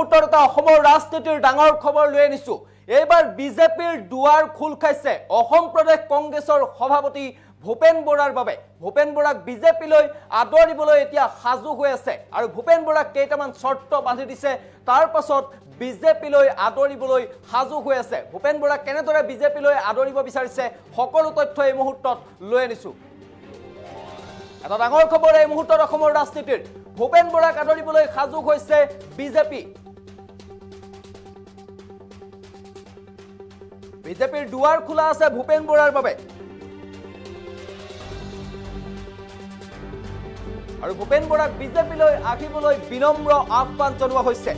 উত্তৰ এটা অসমৰ ৰাজনীতিৰ ডাঙৰ খবৰ লৈ আনিছো। এইবাৰ বিজেপিৰ দুৱাৰ খোল খাইছে অসম প্ৰদেশ কংগ্ৰেছৰ সভাপতি ভূপেন বৰাৰ বাবে। ভূপেন বৰাক বিজেপিলৈ আদৰিবলৈ এতিয়া সাজু হৈ আছে আৰু ভূপেন বৰাক কেইটামান চৰ্ত বান্ধি দিছে। তাৰ পাছত বিজেপিলৈ আদৰিবলৈ সাজু হৈ আছে। ভূপেন বৰাক কেনেদৰে বিজেপিলৈ আদৰিব বিচাৰিছে সকলো তথ্য এই মুহূৰ্তত লৈ আনিছো। এটা ডাঙৰ খবৰ এই মুহূৰ্তত অসমৰ ৰাজনীতিৰ। ভূপেন বৰাক আদৰিবলৈ সাজু হৈছে বিজেপি। বিজেপিৰ দুৱাৰ খোলা আছে ভূপেন বৰাৰ বাবে। আৰু ভূপেন বৰাক বিজেপিলৈ আহিবলৈ বিনম্ৰ আহ্বান জনোৱা হৈছে।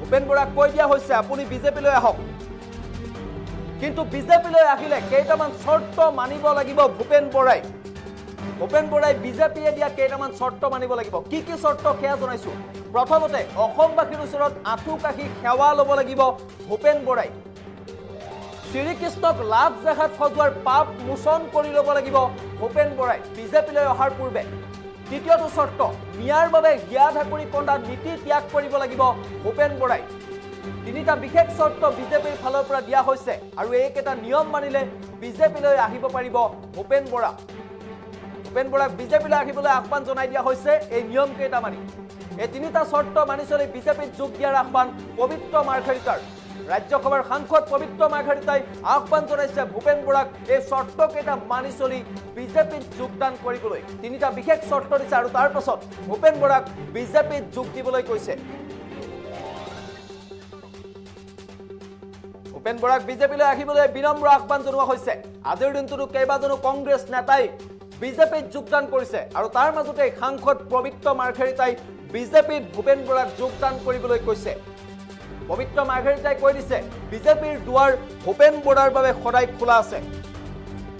ভূপেন বৰাক কৈ দিয়া হৈছে আপুনি বিজেপিলৈ আহক। কিন্তু বিজেপিলৈ আহিলে কেইটামান চৰ্ত মানিব লাগিব ভূপেন বৰাই। ভূপেন বৰাই বিজেপিয়ে দিয়া কেইটামান চৰ্ত মানিব লাগিব। কি কি চৰ্ত সেয়া জনাইছো। প্ৰথমতে অসমবাসীৰ ওচৰত আঁঠু কাষি সেৱা ল'ব লাগিব ভূপেন বৰাই। শ্ৰীকৃষ্ণক লাভ জেহাত সজোৱাৰ পাপ মোচন কৰি ল'ব লাগিব। ভূপেন বৰাই বিজেপিলৈ অহাৰ পূৰ্বে। দ্বিতীয়টো চৰ্ত মিয়াৰ বাবে হিয়া ঢাকুৰি কন্দা নীতি ত্যাগ কৰিব লাগিব ভূপেন বৰাই। তিনিটা বিশেষ চৰ্ত বিজেপিৰ ফালৰ পৰা দিয়া হৈছে আৰু এইকেইটা নিয়ম মানিলে বিজেপিলৈ আহিব পাৰিব ভূপেন বৰা। ভূপেন বৰাক বিজেপিলৈ আহিবলৈ আহ্বান জনাই দিয়া হৈছে এই নিয়ম কেইটা মানি। এই তিনিটা চৰ্ত মানি চলি বিজেপিত যোগ দিয়াৰ আহ্বান পবিত্ৰ মাৰ্ঘেৰিটাৰ। ৰাজ্যসভাৰ সাংসদ পবিত্ৰ মাৰ্ঘেৰিটাই আহ্বান জনাইছে ভূপেন বৰাক এই চৰ্তকেইটা মানি চলি বিজেপিত যোগদান কৰিবলৈ। তিনিটা বিশেষ চৰ্ত দিছে আৰু তাৰ পাছত ভূপেন বৰাক বিজেপিত যোগ দিবলৈ কৈছে। ভূপেন বৰাক বিজেপিলৈ আহিবলৈ বিনম্ৰ আহ্বান জনোৱা হৈছে। আজিৰ দিনটোতো কেইবাজনো কংগ্ৰেছ নেতাই বিজেপিত যোগদান কৰিছে আৰু তাৰ মাজতে সাংসদ পবিত্ৰ মাৰ্ঘেৰিটাই বিজেপিত ভূপেন বৰাক যোগদান কৰিবলৈ কৈছে। পবিত্ৰ মাৰ্ঘেৰিটাই কৈ দিছে বিজেপিৰ দুৱাৰ ভূপেন বৰাৰ বাবে সদায় খোলা আছে।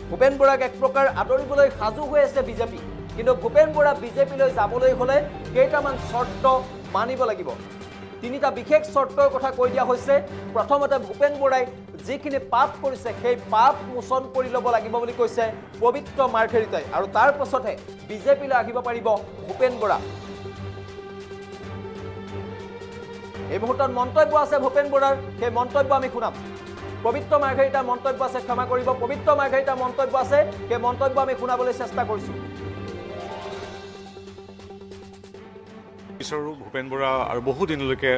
ভূপেন বৰাক এক প্ৰকাৰ আদৰিবলৈ সাজু হৈ আছে বিজেপি। কিন্তু ভূপেন বৰা বিজেপিলৈ যাবলৈ হ'লে কেইটামান চৰ্ত মানিব লাগিব। তিনিটা বিশেষ চৰ্তৰ কথা কৈ দিয়া হৈছে। প্ৰথমতে ভূপেন বৰাই যিখিনি পাপ কৰিছে সেই পাপ মোচন কৰি ল'ব লাগিব বুলি কৈছে পবিত্ৰ মাৰ্ঘেৰিটাই। আৰু তাৰ পাছতহে বিজেপিলৈ আহিব পাৰিব ভূপেন বৰা। এই মুহূৰ্তত মন্তব্য আছে ভূপেন বৰাৰ সেই মন্তব্য আমি শুনাম। পবিত্ৰ মাৰ্ঘেৰিটাৰ মন্তব্য আছে ক্ষমা কৰিব। পবিত্ৰ মাৰ্ঘেৰিটাৰ মন্তব্য আছে সেই মন্তব্য আমি শুনাবলৈ চেষ্টা কৰিছোঁ। ভূপেন বৰা আৰু বহুদিনলৈকে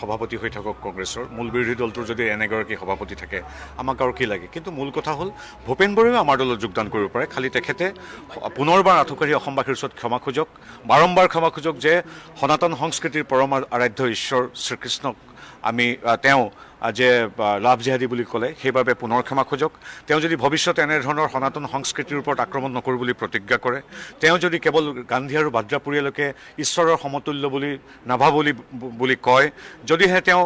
সভাপতি হৈ থাকক কংগ্ৰেছৰ। মূল বিৰোধী দলটোৰ যদি এনেগৰাকী সভাপতি থাকে আমাক আৰু কি লাগে? কিন্তু মূল কথা হ'ল ভূপেন বৰাইও আমাৰ দলত যোগদান কৰিব পাৰে। খালি তেখেতে পুনৰবাৰ আঁঠুকাঢ়ি অসমবাসীৰ ওচৰত ক্ষমা খোজক বাৰম্বাৰ ক্ষমা খোজক যে সনাতন সংস্কৃতিৰ পৰম আৰাধ্য ঈশ্বৰ শ্ৰীকৃষ্ণক আমি তেওঁ যে লাভ জেহাদী বুলি ক'লে সেইবাবে পুনৰ ক্ষমা খোজক। তেওঁ যদি ভৱিষ্যতে এনেধৰণৰ সনাতন সংস্কৃতিৰ ওপৰত আক্ৰমণ নকৰোঁ বুলি প্ৰতিজ্ঞা কৰে তেওঁ যদি কেৱল গান্ধী আৰু ভাদ্ৰা ঈশ্বৰৰ সমতুল্য বুলি নাভাবোঁ বুলি কয় যদিহে তেওঁ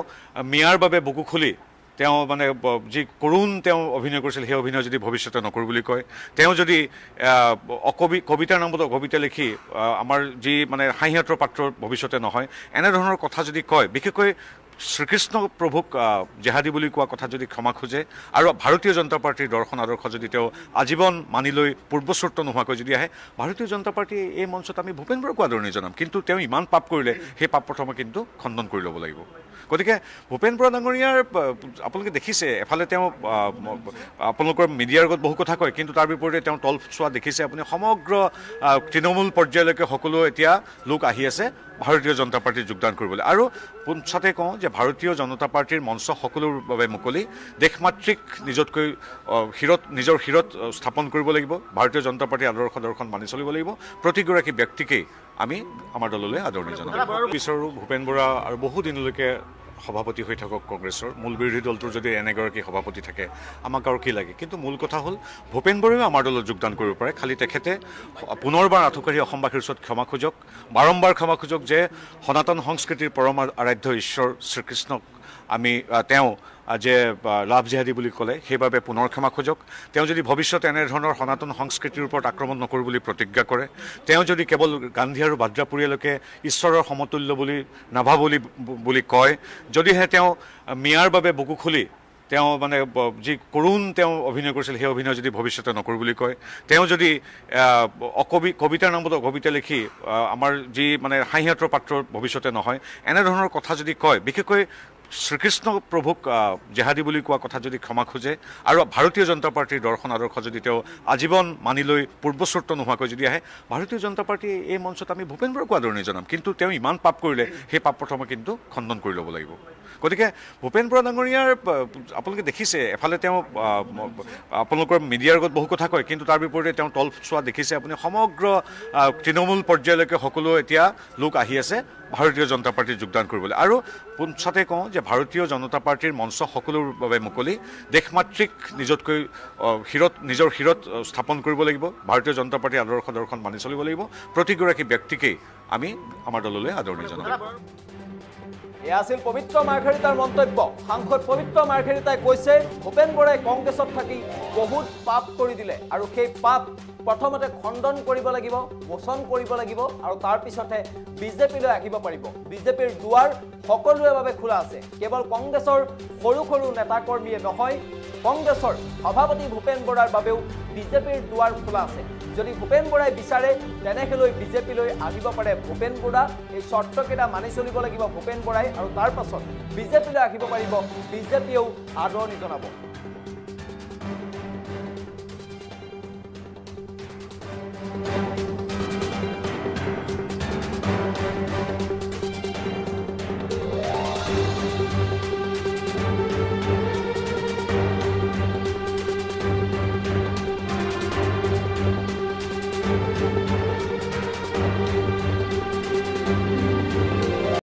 মিয়াৰ বাবে বুকু খুলি তেওঁ মানে যি কৰুণ তেওঁ অভিনয় কৰিছিল সেই অভিনয় যদি ভৱিষ্যতে নকৰোঁ বুলি কয় তেওঁ যদি অকবি কবিতাৰ নামত কবিতা লিখি আমাৰ যি মানে হাঁহিয়াতৰ পাত্ৰ ভৱিষ্যতে নহয় এনেধৰণৰ কথা যদি কয় বিশেষকৈ শ্ৰীকৃষ্ণ প্ৰভুক জেহাদী বুলি কোৱা কথা যদি ক্ষমা খোজে আৰু ভাৰতীয় জনতা পাৰ্টীৰ দৰ্শন আদৰ্শ যদি তেওঁ আজীৱন মানি লৈ পূৰ্বশ্ৰুত নোহোৱাকৈ যদি আহে ভাৰতীয় জনতা পাৰ্টীয়ে এই মঞ্চত আমি ভূপেন বৰাকো আদৰণি জনাম। কিন্তু তেওঁ ইমান পাপ কৰিলে সেই পাপ প্ৰথমে কিন্তু খণ্ডন কৰি ল'ব লাগিব। গতিকে ভূপেন বৰা ডাঙৰীয়াৰ আপোনালোকে দেখিছে এফালে তেওঁ আপোনালোকৰ মিডিয়াৰ আগত বহু কথা কয় কিন্তু তাৰ বিপৰীতে তেওঁ তল চোৱা দেখিছে আপুনি সমগ্ৰ তৃণমূল পৰ্যায়লৈকে সকলো এতিয়া লোক আহি আছে ভাৰতীয় জনতা পাৰ্টীত যোগদান কৰিবলৈ। আৰু পোনছাতে কওঁ যে ভাৰতীয় জনতা পাৰ্টীৰ মঞ্চ সকলোৰ বাবে মুকলি দেশমাতৃক নিজতকৈ শিৰত নিজৰ শিৰত স্থাপন কৰিব লাগিব ভাৰতীয় জনতা পাৰ্টীৰ আদৰ্শ দৰ্শন মানি চলিব লাগিব প্ৰতিগৰাকী ব্যক্তিকেই আমি আমাৰ দললৈ আদৰণি জনাম বিচাৰোঁ ভূপেন বৰা আৰু বহুদিনলৈকে সভাপতি হৈ থাকক কংগ্ৰেছৰ। মূল বিৰোধী দলটোৰ যদি এনেগৰাকী সভাপতি থাকে আমাক আৰু কি লাগে? কিন্তু মূল কথা হ'ল ভূপেন বৰাইও আমাৰ দলত যোগদান কৰিব পাৰে। খালি তেখেতে পুনৰবাৰ আঁঠুকাঢ়ি অসমবাসীৰ ওচৰত ক্ষমা খোজক বাৰম্বাৰ ক্ষমা খোজক যে সনাতন সংস্কৃতিৰ পৰম আৰাধ্য ঈশ্বৰ শ্ৰীকৃষ্ণক আমি তেওঁ যে আহ, লাভ জেহাদী বুলি ক'লে সেইবাবে পুনৰ ক্ষমা খোজক। তেওঁ যদি ভৱিষ্যতে এনেধৰণৰ সনাতন সংস্কৃতিৰ ওপৰত আক্ৰমণ নকৰোঁ বুলি প্ৰতিজ্ঞা কৰে তেওঁ যদি কেৱল গান্ধী আৰু পৰিয়ালকে ঈশ্বৰৰ সমতুল্য বুলি নাভাবোঁ বুলি বুলি কয় যদিহে তেওঁ মিয়াৰ বাবে বুকু খুলি তেওঁ মানে যি কৰুণ তেওঁ অভিনয় কৰিছিল সেই অভিনয় যদি ভৱিষ্যতে নকৰোঁ বুলি কয় তেওঁ যদি অকবি কবিতাৰ নামত কবিতা লিখি আমাৰ যি মানে হাঁহিয়াতৰ পাত্ৰ ভৱিষ্যতে নহয় এনেধৰণৰ কথা যদি কয় বিশেষকৈ শ্ৰীকৃষ্ণ প্ৰভুক জেহাদী বুলি কোৱা কথা যদি ক্ষমা খোজে আৰু ভাৰতীয় জনতা পাৰ্টীৰ দৰ্শন আদৰ্শ যদি তেওঁ আজীৱন মানি লৈ পূৰ্বশ্ৰুত নোহোৱাকৈ যদি আহে ভাৰতীয় জনতা পাৰ্টীয়ে এই মঞ্চত আমি ভূপেন বৰাকো আদৰণি জনাম। কিন্তু তেওঁ ইমান পাপ কৰিলে সেই পাপ প্ৰথমে কিন্তু খণ্ডন কৰি ল'ব লাগিব। গতিকে ভূপেন বৰা ডাঙৰীয়াৰ আপোনালোকে দেখিছে এফালে তেওঁ আপোনালোকৰ মিডিয়াৰ আগত বহু কথা কয় কিন্তু তাৰ বিপৰীতে তেওঁ তল চোৱা দেখিছে আপুনি সমগ্ৰ তৃণমূল পৰ্যায়লৈকে সকলো এতিয়া লোক আহি আছে। ভাৰতীয় জনতা পাৰ্টীত যোগদান কৰিবলৈ। আৰু পোনছাতে কওঁ যে ভাৰতীয় জনতা পাৰ্টীৰ মঞ্চ সকলোৰ বাবে মুকলি। দেশমাতৃক নিজতকৈ শিৰত নিজৰ শিৰত স্থাপন কৰিব লাগিব। ভাৰতীয় জনতা পাৰ্টীৰ আদৰ্শ দৰ্শন মানি চলিব লাগিব। প্ৰতিগৰাকী ব্যক্তিকেই আমি আমাৰ দললৈ আদৰণি জনাম এয়া আছিল পবিত্ৰ মাৰ্ঘেৰিটাৰ মন্তব্য। সাংসদ পবিত্ৰ মাৰ্ঘেৰিটাই কৈছে ভূপেন বৰাই কংগ্ৰেছত থাকি বহুত পাপ কৰি দিলে আৰু সেই পাপ প্ৰথমতে খণ্ডন কৰিব লাগিব মোচন কৰিব লাগিব আৰু তাৰপিছতহে বিজেপিলৈ আহিব পাৰিব। বিজেপিৰ দুৱাৰ সকলোৰে বাবে খোলা আছে। কেৱল কংগ্ৰেছৰ সৰু সৰু নেতাকৰ্মীয়ে নহয় কংগ্ৰেছৰ সভাপতি ভূপেন বৰাৰ বাবেও বিজেপিৰ দুৱাৰ খোলা আছে। যদি ভূপেন বৰাই বিচাৰে তেনেহ'লে বিজেপিলৈ আহিব পাৰে ভূপেন বৰা। এই চৰ্তকেইটা মানি চলিব লাগিব ভূপেন বৰাই আৰু তাৰ পাছত বিজেপিলৈ আহিব পাৰিব। বিজেপিয়েও আদৰণি জনাব।